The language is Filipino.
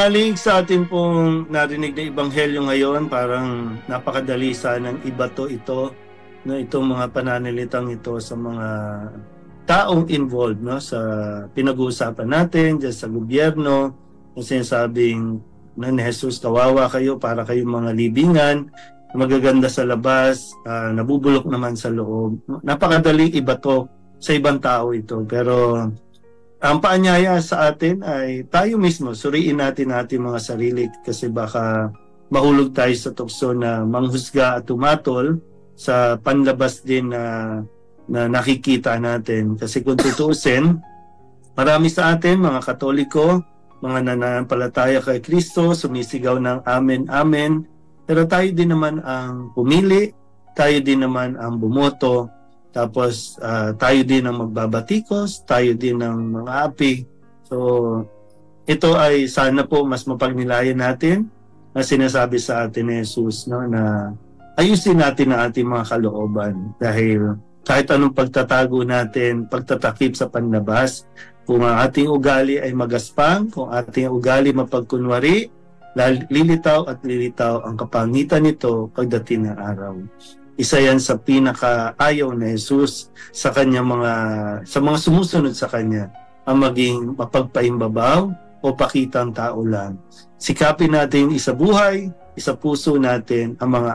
Galing sa atin pong narinig na ebanghelyo ngayon, parang napakadali sanang ibato ito, no, itong mga pananalitang ito sa mga taong involved no, sa pinag-uusapan natin, dyan sa gobyerno, yung sinasabing na ni Jesus, kawawa kayo para kayong mga libingan, magaganda sa labas, ah, nabubulok naman sa loob. Napakadali ibato sa ibang tao ito, pero ang paanyaya sa atin ay tayo mismo, suriin natin natin mga sarili kasi baka mahulog tayo sa tukso na manghusga at tumatol sa panlabas din na, na nakikita natin. Kasi kung tutuusin, marami sa atin, mga katoliko, mga nananampalataya kay Kristo, sumisigaw ng amen, amen. Pero tayo din naman ang pumili, tayo din naman ang bumoto tapos ah, tayo din ang magbabatikos, tayo din ang mga api. So ito ay sana po mas mapagnilayan natin na sinasabi sa atin ni Jesus no, na ayusin natin ang ating mga kalooban dahil kahit anong pagtatago natin, pagtatakip sa panlabas, kung ang ating ugali ay magaspang, kung ating ugali mapagkunwari, lilitaw at lilitaw ang kapangitan nito pagdating ng araw isa yan sa pinakaayaw na Jesus sa kanya mga sa mga sumusunod sa kanya ang maging mapagpaimbabaw o pakitang tao lang. Sikapin natin isa buhay, isa puso natin ang mga